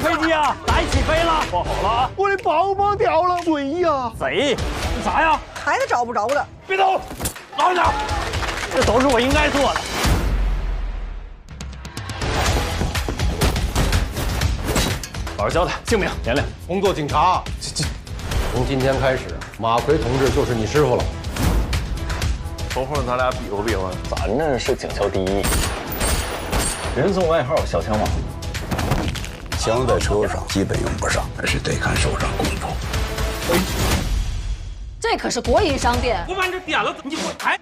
飞机啊？来起飞了，坐好了啊！我的包包掉了，鬼呀！贼，这啥呀？孩子找不着了，别动，老实点。这都是我应该做的。老实交代，姓名、年龄。工作警察。从今天开始，马奎同志就是你师傅了。等会儿咱俩比划比划，咱这是警校第一，人送外号“小枪王”。枪在车上基本用不上，还是得看手上功夫。这可是国营商店，我把你这点了，你给我抬。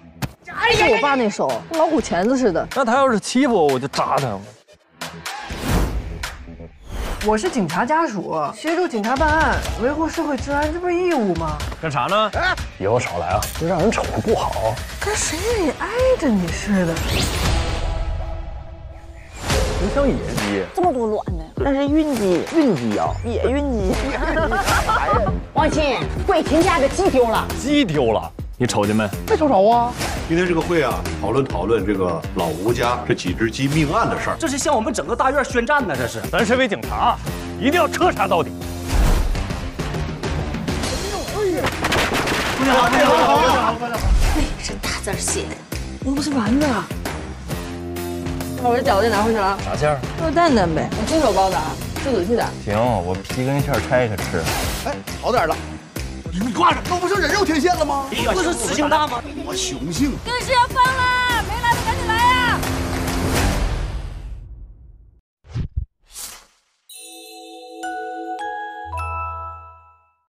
是我爸那手，跟老虎钳子似的。那他要是欺负我，我就扎他。我是警察家属，协助警察办案，维护社会治安，这不是义务吗？干啥呢？以后少来啊，这让人瞅着不好。跟谁也挨着你似的。你像野鸡？这么多卵呢？那是运鸡，运鸡啊，野运鸡。王鑫，桂琴家的鸡丢了，鸡丢了，你瞅见没？没瞅着啊。今天这个会啊，讨论讨论这个老吴家这几只鸡命案的事儿。这是向我们整个大院宣战呢，这是。咱身为警察，一定要彻查到底。你好，你好，你好，那是大字写的。我不是丸子。把我这饺子拿回去了。啥馅儿？就是蛋蛋呗。我亲手包的啊，吃仔细点。行，我皮跟馅儿拆开吃。哎，好点了。你挂着，那不是人肉天线了吗？不是雌性大吗？我雄性。更是要放啦！